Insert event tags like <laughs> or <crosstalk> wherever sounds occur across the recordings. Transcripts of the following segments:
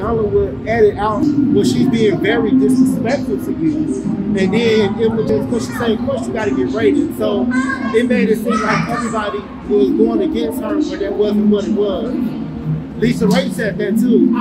Would edit out where she's being very disrespectful to you, and then it was just because she said, "Of course, you got to get rated." So it made it seem like everybody was going against her, but that wasn't what it was. Lisa Ray said that too.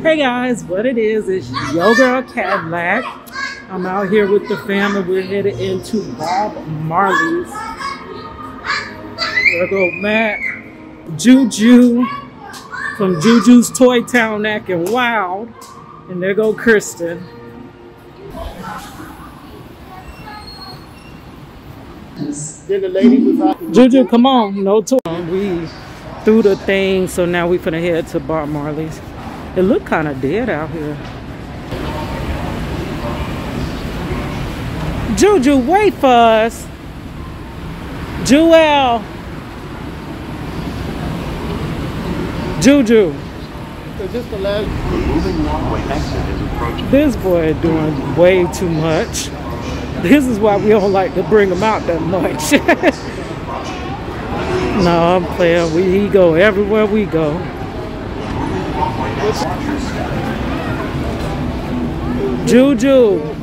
Hey guys, what it is is Yo Girl Kadlac. I'm out here with the family. We're headed into Bob Marley's. There go Matt, Juju from Juju's Toy Town acting wild. And there go Kristen. Then the lady was. Juju, come on, no toy. We threw the thing, so now we finna head to Bob Marley's. It looked kind of dead out here. Juju, wait for us. Jewel. Juju. So just the last. Moving walkway exit is approaching. This boy doing way too much. This is why we don't like to bring him out that much. <laughs> no, I'm playing. We he go everywhere we go. Juju.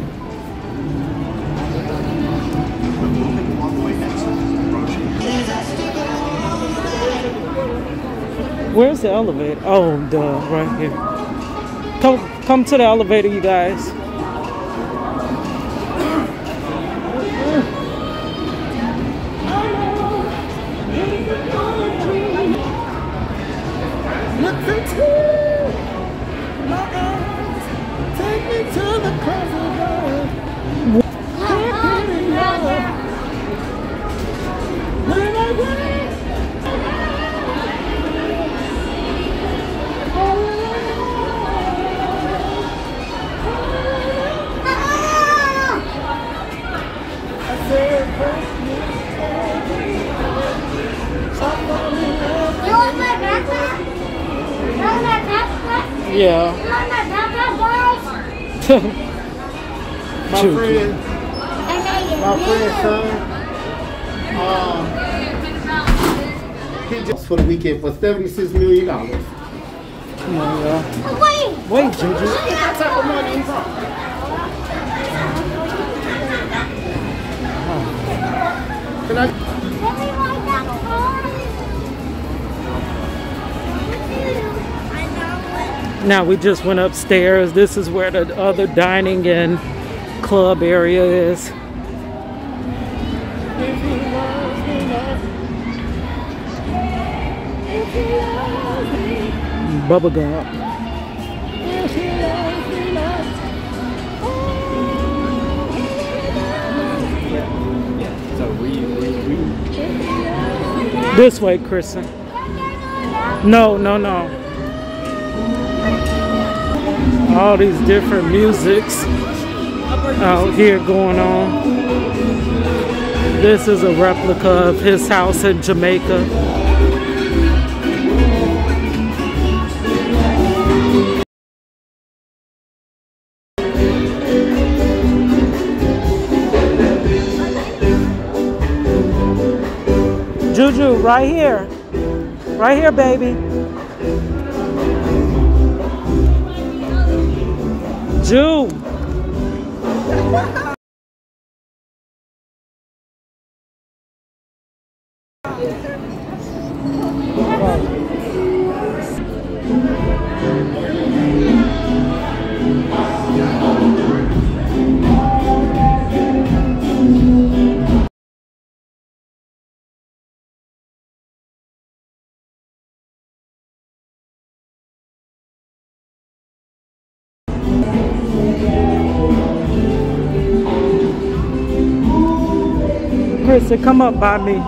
Where's the elevator? Oh, duh, right here. Come, come to the elevator, you guys. My do. friend's son, um, he just for the weekend for seventy-six million dollars. Come on, y'all. Wait. Wait, Juju. That type of money he's on. Can I? Let me ride that car. I know. Now we just went upstairs. This is where the other dining and club area is. Bubba. This way, Kristen. No, no, no. All these different musics out here going on. This is a replica of his house in Jamaica. Juju, right here. Right here, baby. Ju. <laughs> So come up by me.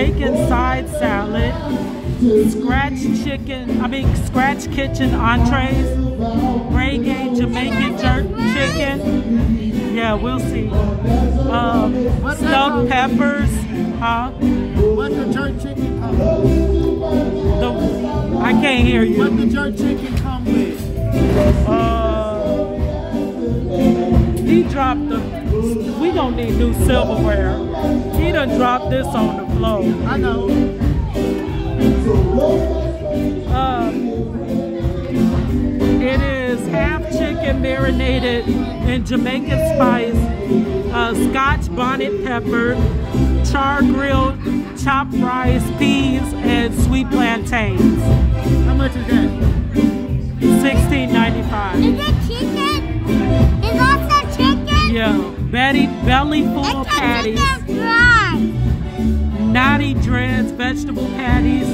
Jamaican side salad, scratch chicken, I mean scratch kitchen entrees, reggae Jamaican jerk chicken. Yeah, we'll see. Um, stuffed peppers, huh? What the jerk chicken come with? I can't hear you. What the jerk chicken come with? Uh, he dropped the. We don't need new silverware. He done dropped this on the floor. I know. Um, it is half chicken marinated in Jamaican spice, uh, Scotch bonnet pepper, char grilled chopped rice, peas, and sweet plantains. How much is that? Sixteen ninety five. Is it chicken? Is also chicken? Yeah, Betty belly full It's a patties, chicken fry. natty dreads, vegetable patties,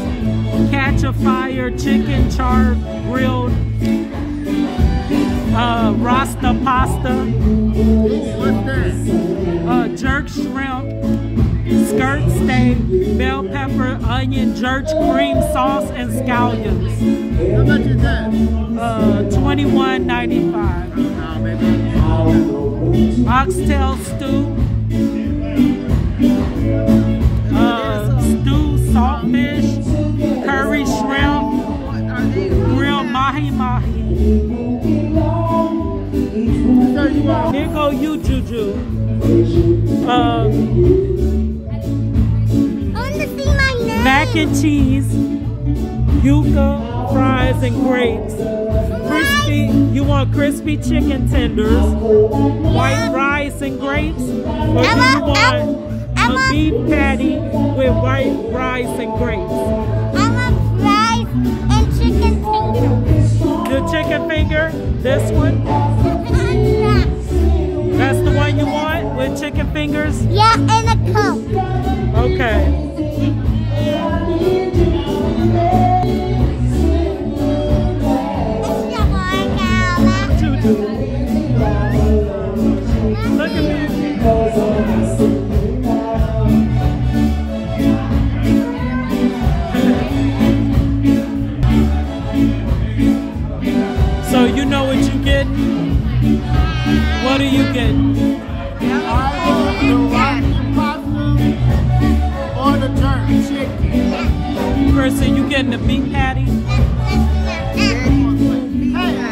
catch a fire, chicken char grilled, uh, rasta pasta. What's that? uh, jerk shrimp, skirt steak, bell pepper, onion, jerk cream sauce, and scallions. How much is that? Uh, twenty-one ninety-five. No, baby. Oxtail stew, uh, stew saltfish, curry shrimp, grilled mahi mahi. So you want Here go you, Juju. I want to see my name. mac and cheese, yuca, fries, and grapes. Crispy, you want crispy chicken tenders, white rice and grapes, or do you want- I- want I a beef patty with white rice and grapes? I want fries and chicken fingers. The chicken finger, this one, that's the one you want with chicken fingers? yeah, and a coke. Okay. What are you want the pasta or the jerk chicken. Kristen, you getting the beef patty?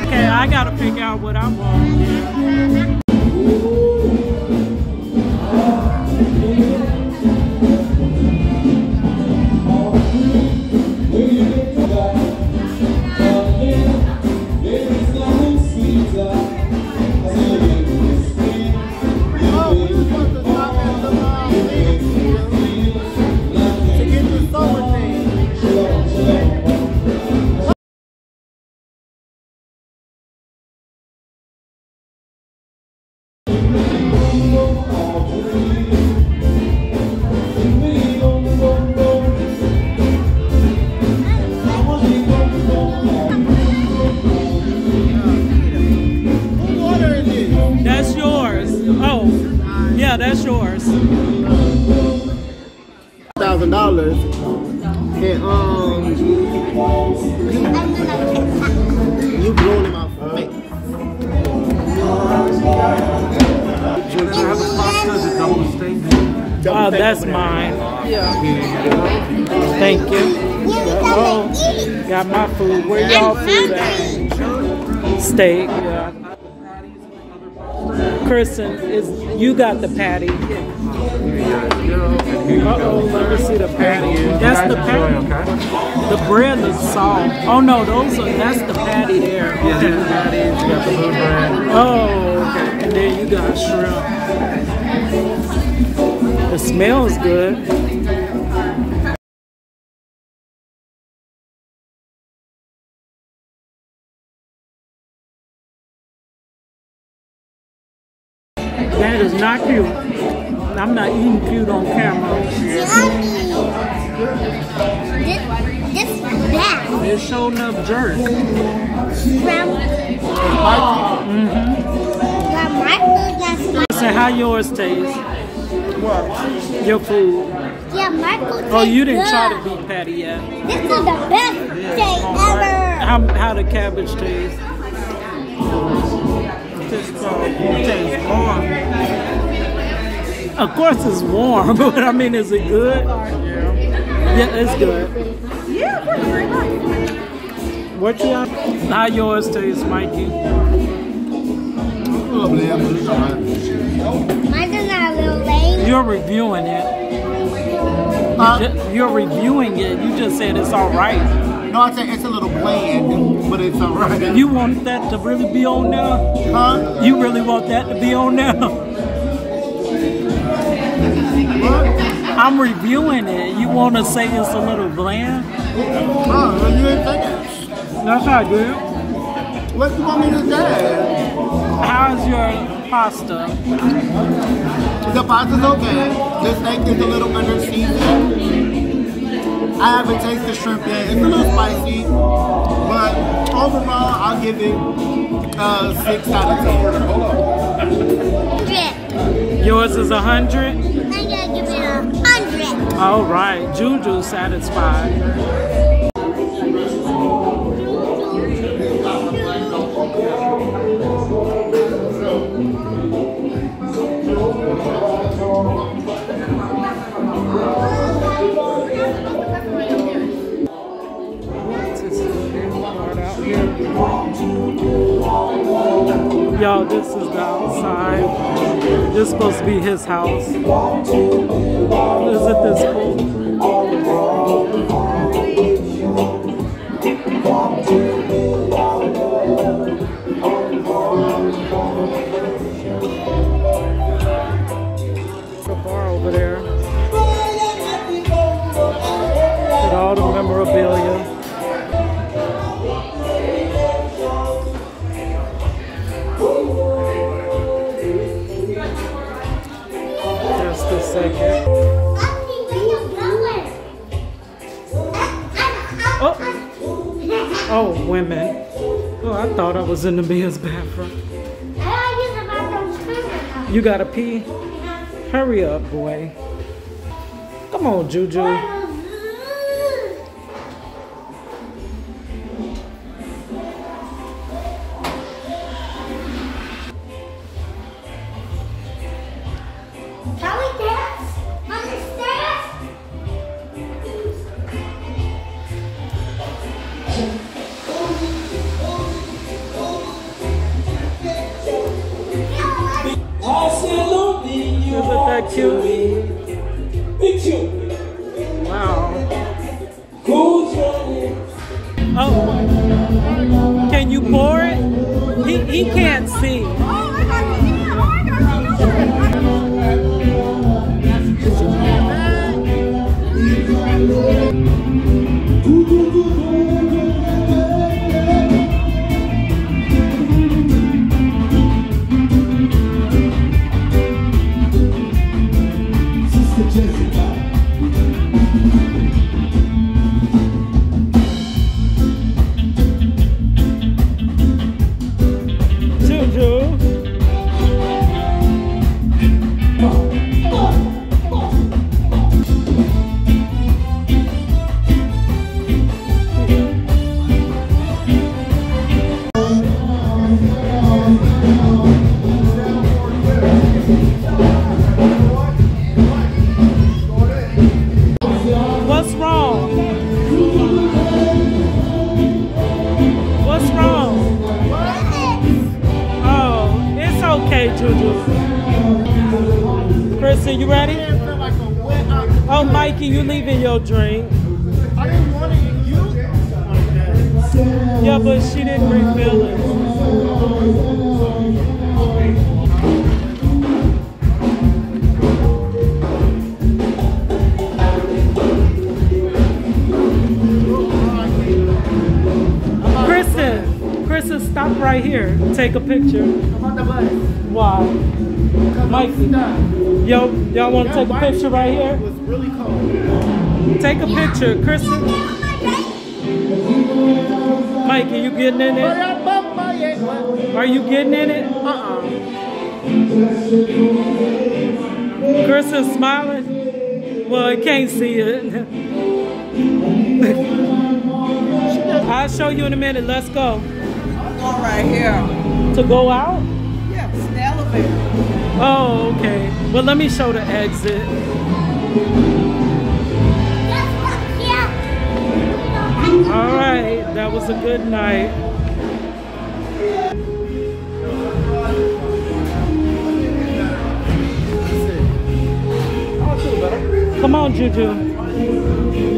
Okay, I gotta figure out what I want. That's yours. thousand dollars And um, you blowing in my face. Juju, have a pasta, the double steak. Oh, that's mine. Yeah. Thank you. Oh, got my food. Where y'all food at? Steak. Yeah. Kristen, is you got the patty? Uh oh, let me see the patty. That's the patty. The bread is soft. Oh no, those are that's the patty there. Yeah, these are patties. You got the blue bread. Oh, okay. And then you got shrimp. It smells good. Is not cute. I'm not eating cute on camera. This, this is bad. It's showing up jerk. From, from my food, that's my, Say how yours tastes. What? Your food. yeah, my food Oh, you didn't try the good. beef patty yet. This is the best day ever. How, how the cabbage taste? Of course it's warm, <laughs> but I mean, is it good? Yeah, it's good. What you got? How yours tastes, Mikey? Oh, man, but it's all right. Not a little lame. You're reviewing it. Uh, You're reviewing it. You just said it's all right. no, I said it's a little bland, but it's all right. You want that to really be on there? huh? You really want that to be on there? <laughs> I'm reviewing it. You want to say it's a little bland? No, you ain't thinking. That's not good. What you want me to say? How's your pasta? The pasta's okay. This steak is a little under seasoned. I haven't tasted shrimp yet. It's a little spicy, but overall, I'll give it a 6 out of 10. Yours is a 100? All right, Juju satisfied. This is the outside. This is supposed to be his house. Is it this cool? In the men's bathroom. You gotta pee? Hurry up, boy. Come on, Juju. He, can't see. Yeah, but she didn't it. Kristen, Kristen, stop right here. Take a picture. Why? Mikey, Stop. yo, y'all want to take a picture right It here? was really cold. Take a picture, Kristen. Mikey, you getting in But it? I bumped my head. What? Are you getting in it? Uh-uh. Kristen's smiling. Well, I can't see it. <laughs> I'll show you in a minute. Let's go. I'm going right here. To go out? Yeah, it's the elevator. Oh, okay. Well, let me show the exit. All right. That was a good night. Come on, Juju.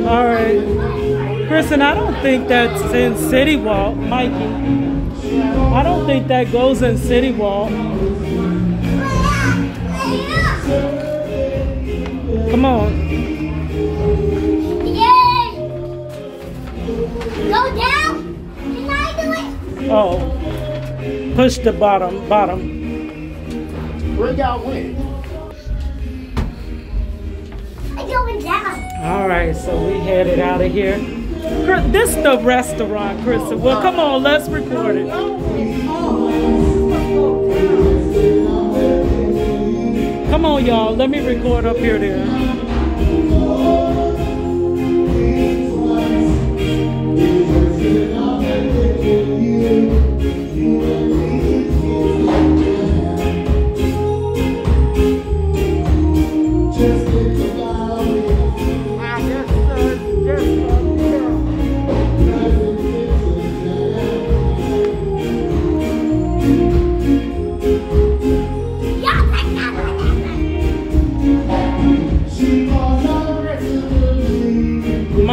All right. Kristen, I don't think that's in City Walk. Mikey. I don't think that goes in City Walk. Come on. Oh. Push the bottom, bottom. Where y'all went? I'm going down. All right, so we headed out of here. Chris- This the restaurant, Kristen. Well, come on, let's record it. Come on, y'all. Let me record up here then.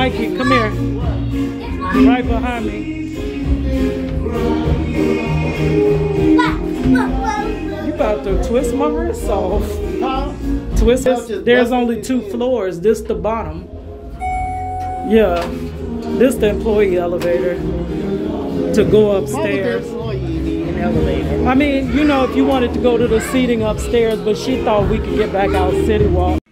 Mikey, come here. Right behind me. You about to twist my wrist off. Huh? Twist just There's only two floors. This the bottom. Yeah. This the employee elevator to go upstairs. I mean, you know, if you wanted to go to the seating upstairs, but she thought we could get back out City Walk.